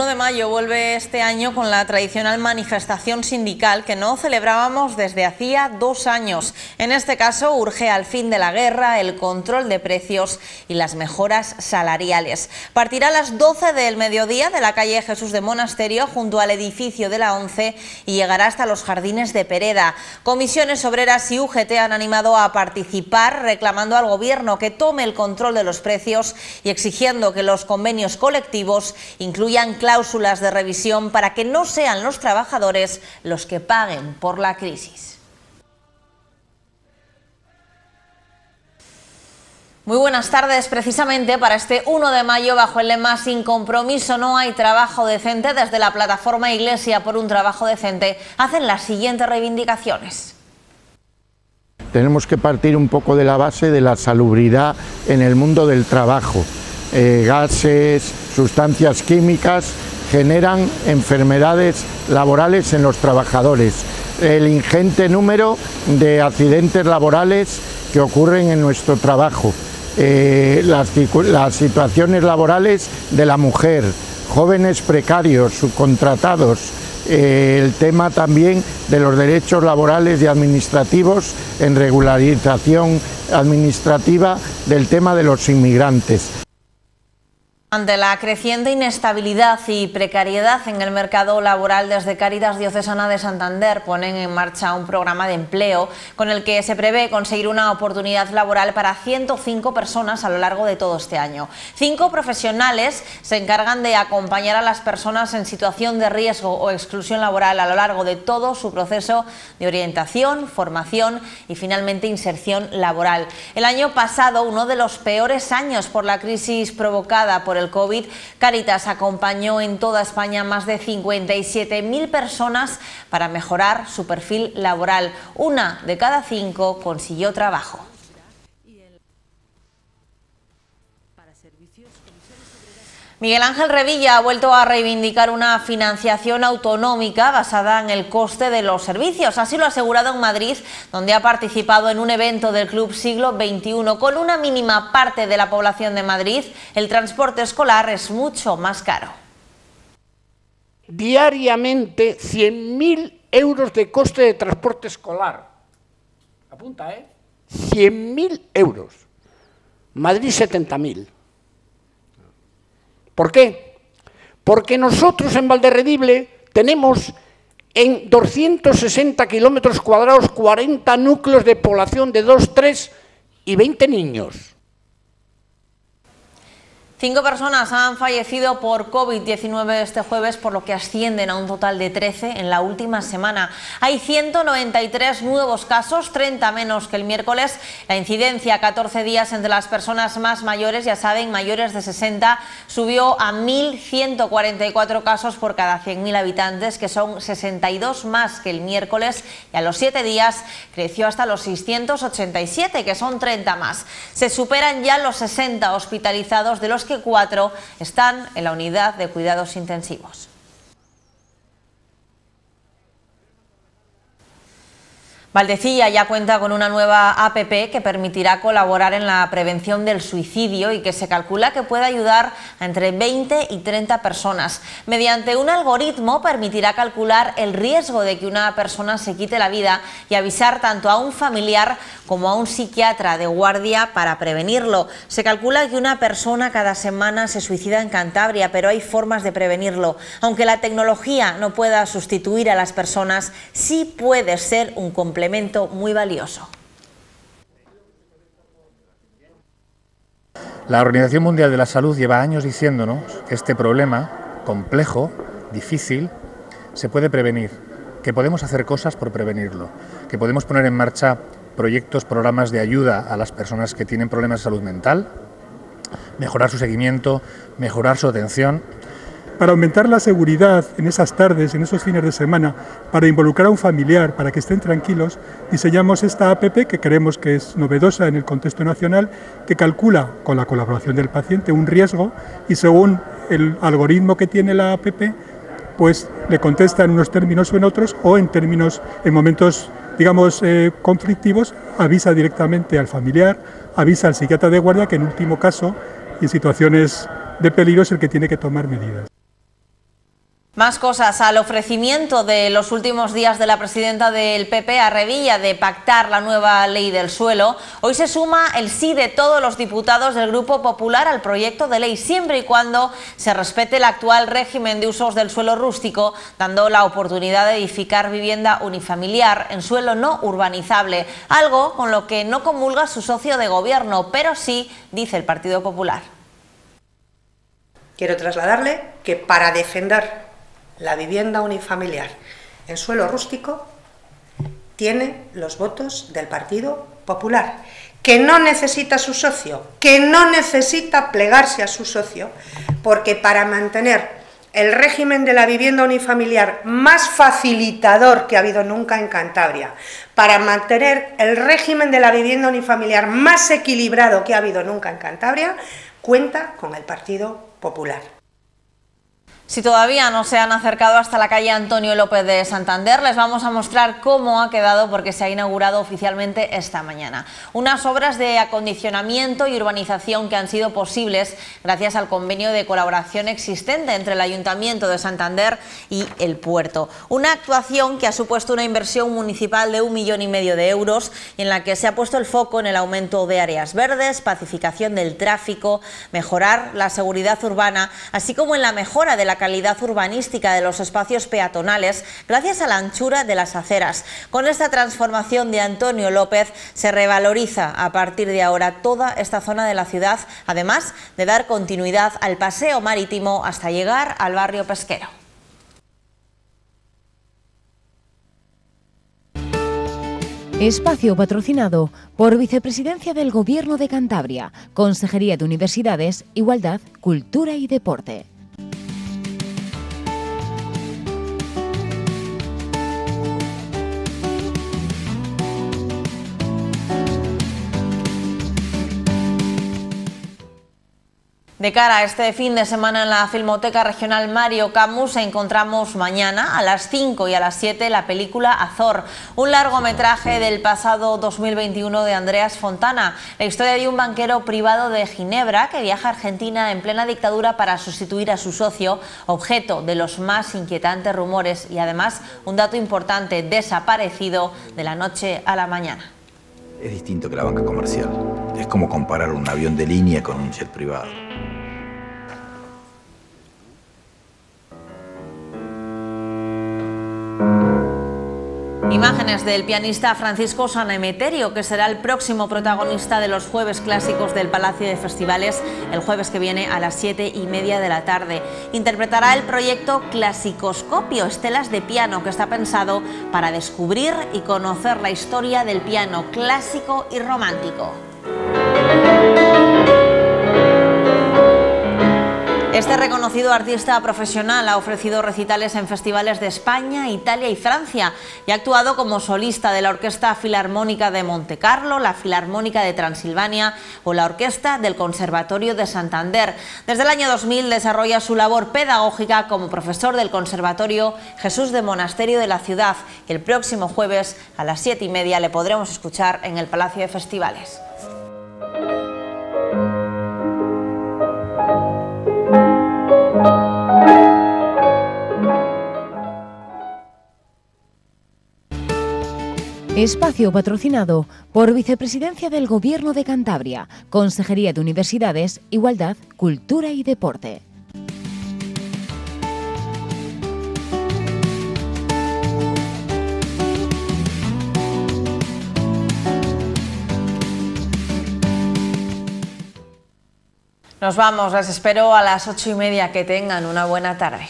El 1 de mayo vuelve este año con la tradicional manifestación sindical que no celebrábamos desde hacía dos años. En este caso urge al fin de la guerra, el control de precios y las mejoras salariales. Partirá a las 12 del mediodía de la calle Jesús de Monasterio junto al edificio de la ONCE y llegará hasta los jardines de Pereda. Comisiones Obreras y UGT han animado a participar reclamando al Gobierno que tome el control de los precios y exigiendo que los convenios colectivos incluyan cláusulas de revisión para que no sean los trabajadores los que paguen por la crisis. Muy buenas tardes. Precisamente para este 1 de mayo, bajo el lema Sin compromiso no hay trabajo decente, desde la plataforma Iglesia por un trabajo decente, hacen las siguientes reivindicaciones. Tenemos que partir un poco de la base de la salubridad en el mundo del trabajo. Eh, gases, sustancias químicas generan enfermedades laborales en los trabajadores. El ingente número de accidentes laborales que ocurren en nuestro trabajo. Eh, las, situaciones laborales de la mujer, jóvenes precarios, subcontratados, eh, el tema también de los derechos laborales y administrativos en regularización administrativa del tema de los inmigrantes. Ante la creciente inestabilidad y precariedad en el mercado laboral, desde Cáritas Diocesana de Santander ponen en marcha un programa de empleo con el que se prevé conseguir una oportunidad laboral para 105 personas a lo largo de todo este año. Cinco profesionales se encargan de acompañar a las personas en situación de riesgo o exclusión laboral a lo largo de todo su proceso de orientación, formación y finalmente inserción laboral. El año pasado, uno de los peores años por la crisis provocada por el COVID, Caritas acompañó en toda España más de 57.000 personas para mejorar su perfil laboral. Una de cada cinco consiguió trabajo. Miguel Ángel Revilla ha vuelto a reivindicar una financiación autonómica basada en el coste de los servicios. Así lo ha asegurado en Madrid, donde ha participado en un evento del Club Siglo XXI. Con una mínima parte de la población de Madrid, el transporte escolar es mucho más caro. Diariamente 100.000 euros de coste de transporte escolar. Apunta, ¿eh? 100.000 euros. Madrid 70.000. ¿Por qué? Porque nosotros en Valderredible tenemos en 260 kilómetros cuadrados 40 núcleos de población de 2, 3 y 20 niños. Cinco personas han fallecido por COVID-19 este jueves, por lo que ascienden a un total de 13 en la última semana. Hay 193 nuevos casos, 30 menos que el miércoles. La incidencia a 14 días entre las personas más mayores, ya saben, mayores de 60, subió a 1.144 casos por cada 100.000 habitantes, que son 62 más que el miércoles. Y a los 7 días creció hasta los 687, que son 30 más. Se superan ya los 60 hospitalizados, de los que cuatro están en la unidad de cuidados intensivos. Valdecilla ya cuenta con una nueva APP que permitirá colaborar en la prevención del suicidio y que se calcula que puede ayudar a entre 20 y 30 personas. Mediante un algoritmo permitirá calcular el riesgo de que una persona se quite la vida y avisar tanto a un familiar como a un psiquiatra de guardia para prevenirlo. Se calcula que una persona cada semana se suicida en Cantabria, pero hay formas de prevenirlo. Aunque la tecnología no pueda sustituir a las personas, sí puede ser un complemento muy valioso. La Organización Mundial de la Salud lleva años diciéndonos que este problema complejo, difícil, se puede prevenir, que podemos hacer cosas por prevenirlo, que podemos poner en marcha proyectos, programas de ayuda a las personas que tienen problemas de salud mental, mejorar su seguimiento, mejorar su atención para aumentar la seguridad en esas tardes, en esos fines de semana, para involucrar a un familiar, para que estén tranquilos, diseñamos esta APP que creemos que es novedosa en el contexto nacional, que calcula con la colaboración del paciente un riesgo y según el algoritmo que tiene la APP, pues le contesta en unos términos o en otros, o en términos, en momentos, digamos, eh, conflictivos, avisa directamente al familiar, avisa al psiquiatra de guardia, que en último caso, en situaciones de peligro es el que tiene que tomar medidas. Más cosas. Al ofrecimiento de los últimos días de la presidenta del PP a Revilla de pactar la nueva ley del suelo, hoy se suma el sí de todos los diputados del Grupo Popular al proyecto de ley, siempre y cuando se respete el actual régimen de usos del suelo rústico, dando la oportunidad de edificar vivienda unifamiliar en suelo no urbanizable, algo con lo que no comulga su socio de gobierno, pero sí, dice el Partido Popular. Quiero trasladarle que para defender la vivienda unifamiliar en suelo rústico tiene los votos del Partido Popular, que no necesita su socio, que no necesita plegarse a su socio, porque para mantener el régimen de la vivienda unifamiliar más facilitador que ha habido nunca en Cantabria, para mantener el régimen de la vivienda unifamiliar más equilibrado que ha habido nunca en Cantabria, cuenta con el Partido Popular. Si todavía no se han acercado hasta la calle Antonio López de Santander, les vamos a mostrar cómo ha quedado porque se ha inaugurado oficialmente esta mañana. Unas obras de acondicionamiento y urbanización que han sido posibles gracias al convenio de colaboración existente entre el Ayuntamiento de Santander y el puerto. Una actuación que ha supuesto una inversión municipal de un millón y medio de euros en la que se ha puesto el foco en el aumento de áreas verdes, pacificación del tráfico, mejorar la seguridad urbana, así como en la mejora de la calidad urbanística de los espacios peatonales gracias a la anchura de las aceras. Con esta transformación de Antonio López se revaloriza a partir de ahora toda esta zona de la ciudad, además de dar continuidad al paseo marítimo hasta llegar al barrio pesquero. Espacio patrocinado por Vicepresidencia del Gobierno de Cantabria, Consejería de Universidades, Igualdad, Cultura y Deporte. De cara a este fin de semana en la Filmoteca Regional Mario Camus encontramos mañana a las 5 y a las 7 la película Azor, un largometraje del pasado 2021 de Andreas Fontana, la historia de un banquero privado de Ginebra que viaja a Argentina en plena dictadura para sustituir a su socio, objeto de los más inquietantes rumores y además un dato importante, desaparecido de la noche a la mañana. Es distinto que la banca comercial. Es como comparar un avión de línea con un jet privado. Del pianista Francisco Sanemeterio, que será el próximo protagonista de los jueves clásicos del Palacio de Festivales, el jueves que viene a las siete y media de la tarde. Interpretará el proyecto Clasicoscopio, estelas de piano, que está pensado para descubrir y conocer la historia del piano clásico y romántico. Este reconocido artista profesional ha ofrecido recitales en festivales de España, Italia y Francia y ha actuado como solista de la Orquesta Filarmónica de Montecarlo, la Filarmónica de Transilvania o la Orquesta del Conservatorio de Santander. Desde el año 2000 desarrolla su labor pedagógica como profesor del Conservatorio Jesús de Monasterio de la ciudad y el próximo jueves a las siete y media le podremos escuchar en el Palacio de Festivales. Espacio patrocinado por Vicepresidencia del Gobierno de Cantabria, Consejería de Universidades, Igualdad, Cultura y Deporte. Nos vamos, les espero a las ocho y media. Que tengan una buena tarde.